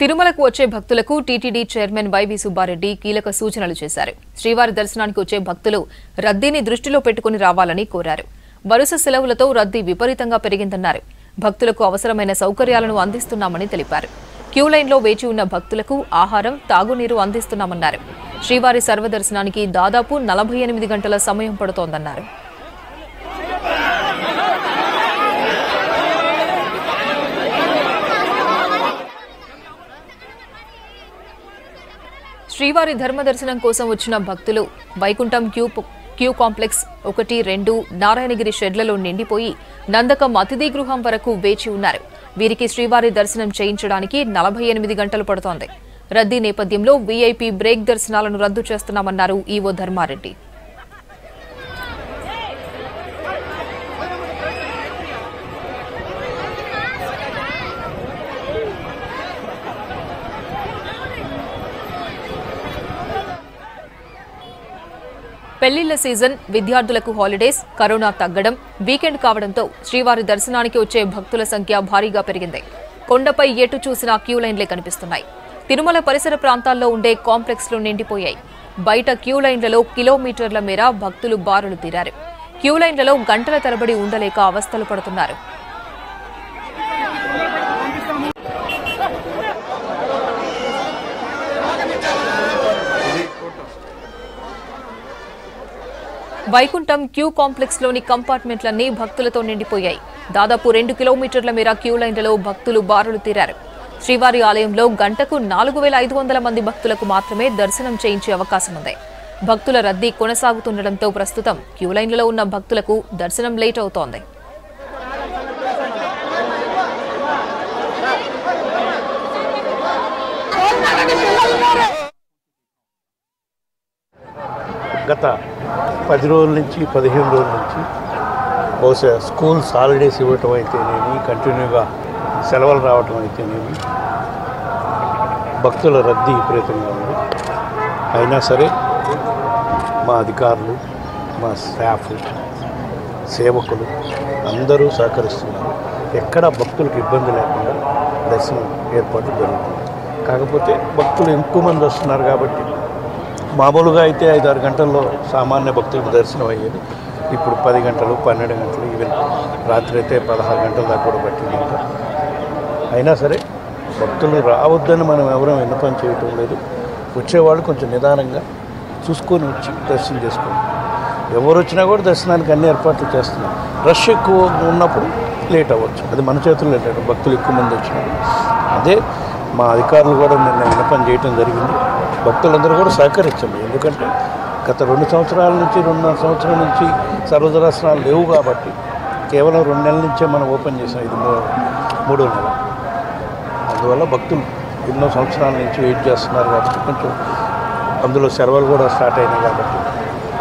తిరుమలకు వచ్చే భక్తులకు టీటీడీ చైర్మన్ వైవి సుబ్బారెడ్డి కీలక సూచనలు చేశారు. శ్రీవారి దర్శనానికి వచ్చే భక్తులు రద్దీని దృష్టిలో పెట్టుకుని రావాలని కోరారు. వరుస సెలవులతో రద్దీ విపరీతంగా పెరిగిందన్నారు. భక్తులకు అవసరమైన సౌకర్యాలను అందిస్తున్నామని తెలిపారు. క్యూ లైన్లో వేచి ఉన్న భక్తులకు ఆహారం తాగునీరు అందిస్తున్నామన్నారు. శ్రీవారి సర్వదర్శనానికి దాదాపు నలభై ఎనిమిది గంటల సమయం పడుతోందన్నారు. శ్రీవారి ధర్మ దర్శనం కోసం వచ్చిన భక్తులు వైకుంఠం క్యూ క్యూ కాంప్లెక్స్ ఒకటి రెండు నారాయణగిరి షెడ్లలో నిండిపోయి నందకం అతిథి గృహం వరకు వేచి ఉన్నారు. వీరికి శ్రీవారి దర్శనం చేయించడానికి నలభై ఎనిమిది గంటలు పడుతోంది. రద్దీ నేపథ్యంలో వీఐపీ బ్రేక్ దర్శనాలను రద్దు చేస్తున్నామన్నారు ఈవో ధర్మారెడ్డి. పెళ్ళిళ్ళ సీజన్ విద్యార్థులకు హాలిడేస్ కరోనా తగ్గడం వీకెండ్ కావడంతో శ్రీవారి దర్శనానికి వచ్చే భక్తుల సంఖ్య భారీగా పెరిగింది. కొండపై ఎటు చూసినా క్యూ లైన్లే కనిపిస్తున్నాయి. తిరుమల పరిసర ప్రాంతాల్లో ఉండే కాంప్లెక్స్లు నిండిపోయాయి. బయట క్యూ లైన్లలో కిలోమీటర్ల మేర భక్తులు బారులు తీరారు. క్యూ లైన్లలో గంటల తరబడి ఉండలేక అవస్థలు పడుతున్నారు. వైకుంఠం క్యూ కాంప్లెక్స్లోని కంపార్ట్మెంట్లన్నీ భక్తులతో నిండిపోయాయి. దాదాపు రెండు కిలోమీటర్ల మేర క్యూ లైన్లలో భక్తులు బారులు తీరారు. శ్రీవారి ఆలయంలో గంటకు నాలుగు వేల ఐదు వందల మంది భక్తులకు మాత్రమే దర్శనం చేయించే అవకాశం ఉంది. భక్తుల రద్దీ కొనసాగుతుండటంతో ప్రస్తుతం క్యూ లైన్లలో ఉన్న భక్తులకు దర్శనం లేట్ అవుతోంది. గత పది రోజుల నుంచి పదిహేను రోజుల నుంచి బహుశా స్కూల్స్ హాలిడేస్ ఇవ్వటం అయితేనేమి కంటిన్యూగా సెలవులు రావటం అయితేనేమి భక్తుల రద్దీ విపరీతంగా ఉంది. అయినా సరే మా అధికారులు మా స్టాఫ్ సేవకులు అందరూ సహకరిస్తున్నారు. ఎక్కడ భక్తులకు ఇబ్బంది లేకుండా దర్శనం ఏర్పాటు జరుగుతుంది. కాకపోతే భక్తులు ఎక్కువ మంది వస్తున్నారు కాబట్టి మామూలుగా అయితే ఐదు ఆరు గంటల్లో సామాన్య భక్తులకు దర్శనం అయ్యేది. ఇప్పుడు పది గంటలు పన్నెండు గంటలు ఈవెన్ రాత్రి అయితే పదహారు గంటల దాకా కూడా పట్టింది అయినా సరే భక్తులు రావద్దని మనం ఎవరూ విన్నపం చేయటం లేదు. వచ్చేవాళ్ళు కొంచెం నిదానంగా చూసుకొని వచ్చి దర్శనం చేసుకోండి ఎవరు వచ్చినా కూడా దర్శనానికి అన్ని ఏర్పాట్లు చేస్తున్నాం రష్ ఎక్కువ ఉన్నప్పుడు లేట్ అవ్వచ్చు. అది మన చేతుల్లో లేట్ భక్తులు ఎక్కువ మంది వచ్చినప్పుడు అదే మా అధికారులు కూడా నిన్న విన్నపం చేయటం జరిగింది. భక్తులందరూ కూడా సహకరించండి. ఎందుకంటే గత రెండు సంవత్సరాల నుంచి రెండున్నర సంవత్సరాల నుంచి సర్వదర్శనాలు లేవు కాబట్టి కేవలం రెండు నెలల నుంచే మనం ఓపెన్ చేసాం. ఇది మూడో నెల. అందువల్ల భక్తులు ఎన్నో సంవత్సరాల నుంచి వెయిట్ చేస్తున్నారు కాబట్టి కొంచెం అందులో సెలవులు కూడా స్టార్ట్ అయినాయి కాబట్టి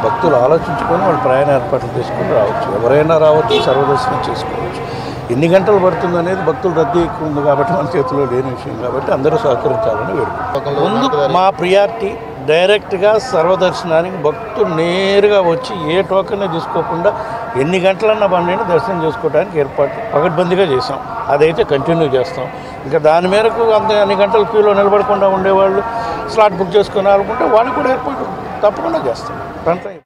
భక్తులు ఆలోచించుకొని వాళ్ళు ప్రయాణ ఏర్పాట్లు చేసుకొని రావచ్చు. ఎవరైనా రావచ్చు సర్వదర్శనం చేసుకోవచ్చు. ఎన్ని గంటలు పడుతుంది అనేది భక్తులు రద్దీ ఎక్కువ ఉంది కాబట్టి మన చేతిలో లేని విషయం కాబట్టి అందరూ సహకరించాలని వేడుకుంటాం ముందు మా ప్రియారిటీ డైరెక్ట్గా సర్వదర్శనానికి భక్తులు నేరుగా వచ్చి ఏ టోకెన్ తీసుకోకుండా ఎన్ని గంటలన్నా పన్నెండు దర్శనం చేసుకోవడానికి ఏర్పాటు పకడ్బందీగా చేసాం అదైతే కంటిన్యూ చేస్తాం. ఇంకా దాని మేరకు అంత అన్ని గంటల క్యూలో నిలబడకుండా ఉండేవాళ్ళు స్లాట్ బుక్ చేసుకుని అనుకుంటే వాళ్ళు కూడా ఏర్పాటు తప్పకుండా చేస్తాం